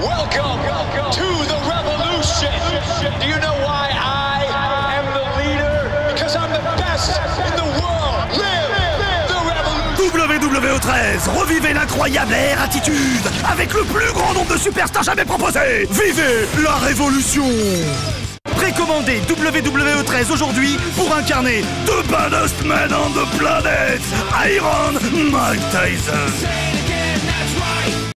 Welcome, welcome to the Révolution! Shit shit! Do you know why I am the leader? Because I'm the best in the world! WWE 13, revivez l'incroyable Air Attitude avec le plus grand nombre de superstars jamais proposés Vivez la révolution. Précommandez WWE 13 aujourd'hui pour incarner The Baddest Man on the Planet, Iron Mike Tyson.